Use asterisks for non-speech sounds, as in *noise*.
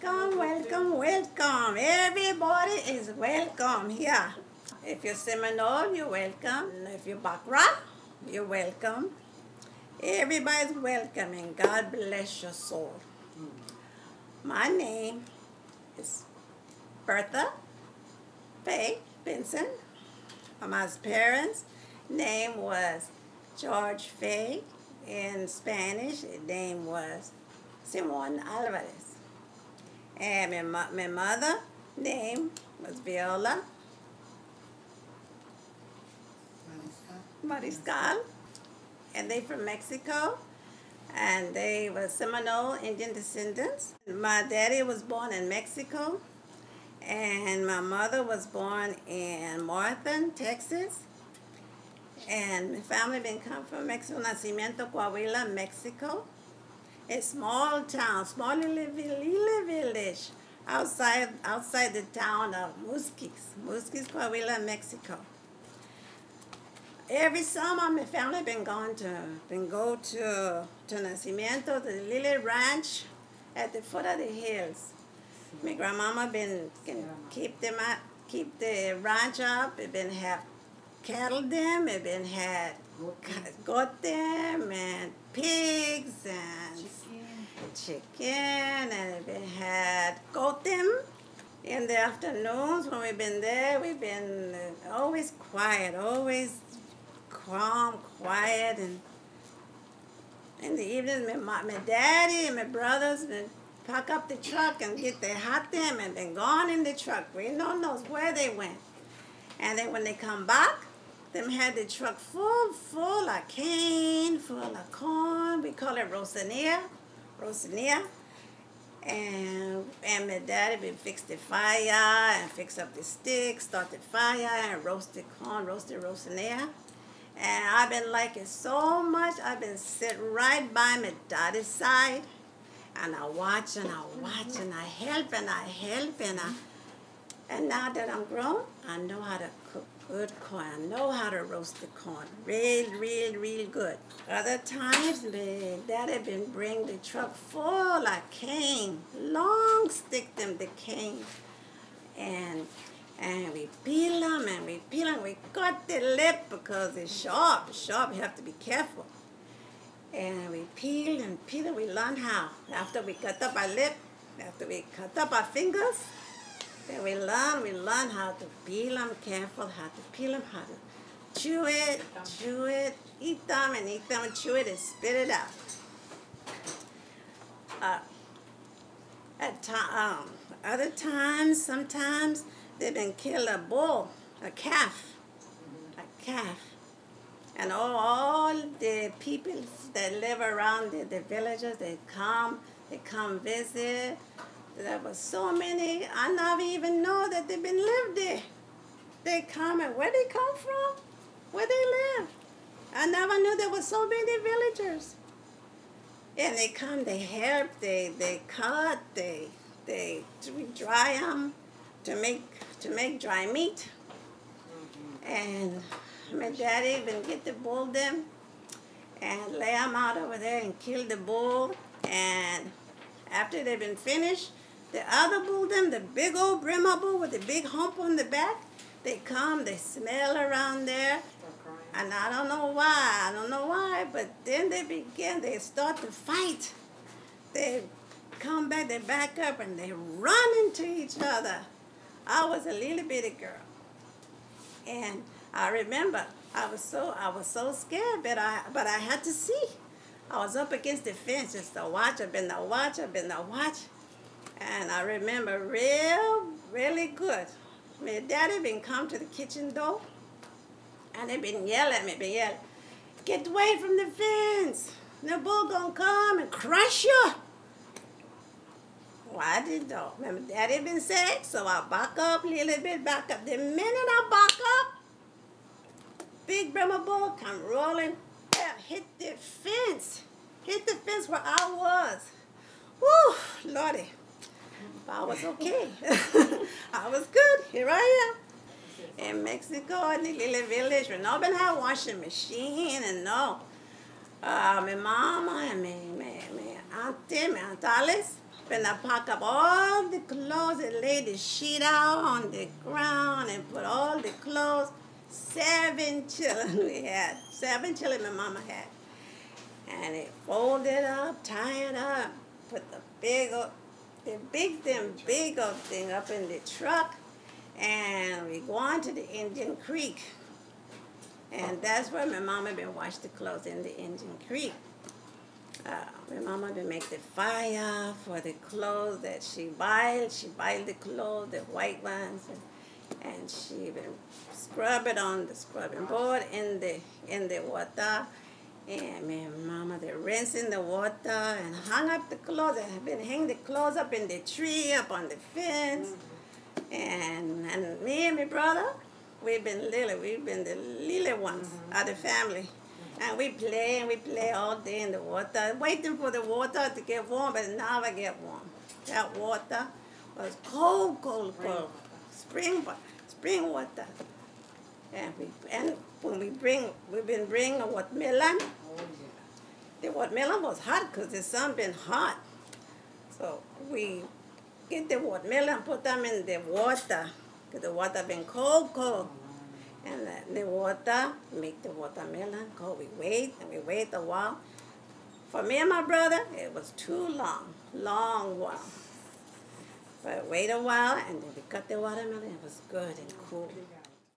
Welcome, welcome, welcome. Everybody is welcome here. If you're Seminole, you're welcome. If you're Bakra, you're welcome. Everybody's welcome and God bless your soul. My name is Bertha Faye Benson. My parents' name was George Faye. In Spanish, his name was Simon Alvarez. And my, my mother name was Viola Mariscal. Mariscal. And they from Mexico. And they were Seminole Indian descendants. My daddy was born in Mexico. And my mother was born in Martha, Texas. And my family been come from Mexico, Nacimiento, Coahuila, Mexico. A small town, small little, little village outside outside the town of Múzquiz, Múzquiz, Coahuila, Mexico. Every summer, my family been going to been go to to Nacimiento, the little ranch at the foot of the hills. My grandmama been can keep them up, keep the ranch up. It been have cattle them. It been had goat them and pigs and chicken and we had goat them. In the afternoons when we've been there, we've been uh, always quiet, always calm, quiet, and in the evening, my, my daddy and my brothers been pack up the truck and get their hot them and then gone in the truck. We don't know where they went. And then when they come back, them had the truck full, full of cane, full of corn. We call it rosinea, rosinea. And and my daddy been fix the fire and fix up the sticks, start the fire and roast the corn, roast the rosinea. And I've been liking so much. I've been sitting right by my daddy's side. And I watch and I watch and I help and I help and I and now that I'm grown, I know how to cook good corn. I know how to roast the corn. Real, real, real good. Other times, my daddy been bring the truck full of cane. Long stick them the cane. And and we peel them and we peel them. We cut the lip because it's sharp. Sharp. You have to be careful. And we peel and peel and we learn how. After we cut up our lip, after we cut up our fingers, then we learn, we learn how to peel them careful, how to peel them, how to chew it, chew it, eat them and eat them and chew it and spit it out. Uh, at ti- um, other times, sometimes they've been kill a bull, a calf, a calf. And all, all the people that live around the, the villages, they come, they come visit. There was so many, I never even know that they've been lived there. They come and where they come from, where they live. I never knew there were so many villagers. And they come, they help, they, they cut, they, they dry them to make, to make dry meat. Mm-hmm. And my daddy even get the bull them and lay them out over there and kill the bull. And after they've been finished, the other bull them, the big old Brahma bull with the big hump on the back, they come, they smell around there. And I don't know why, I don't know why, but then they begin, they start to fight. They come back, they back up, and they run into each other. I was a little bitty girl. And I remember I was so I was so scared, but I but I had to see. I was up against the fence just to watch. I've been to watch. I've been to watch, and I remember real really good. My daddy been come to the kitchen door, and they been yelling at me, been yelling, "Get away from the fence! The bull gonna come and crush you!" Well, I didn't know. Remember, Daddy been sick, so I back up little bit, back up. The minute I back up, big Brahma bull come rolling, hit the fence, hit the fence where I was. Whew, Lordy, but I was okay. *laughs* I was good. Here I am in Mexico in the little village. We nobody had a washing machine and no. Uh, my mama and my, my, my auntie, my Alice, When I pack up all the clothes and lay the sheet out on the ground and put all the clothes, seven children we had. Seven children my mama had. And it folded up, tied up, put the big the big them big old thing up in the truck and we go on to the Indian Creek. And that's where my mama been wash the clothes in the Indian Creek. Uh, my mama been make the fire for the clothes that she boiled. She boiled the clothes, the white ones, and, and she been scrub it on the scrubbing board in the in the water. And my mama they rinse in the water and hung up the clothes. I have been hanging the clothes up in the tree, up on the fence. And and me and my brother, we've been little. We've been the little ones mm-hmm. of the family. And we play and we play all day in the water, waiting for the water to get warm, but it never get warm. That water was cold, cold, cold. Spring, spring water. And we and when we bring, we've been bringing a watermelon. The watermelon was hot because the sun been hot. So we get the watermelon, put them in the water, because the water been cold, cold. And the, the water, make the watermelon cold. We wait, and we wait a while. For me and my brother, it was too long, long while. But wait a while, and then we cut the watermelon. It was good and cool.